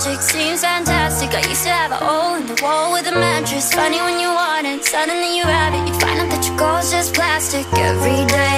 magic seems fantastic. I used to have a hole in the wall with a mattress. Funny when you want it, suddenly you have it. You find out that your goal's just plastic. Every day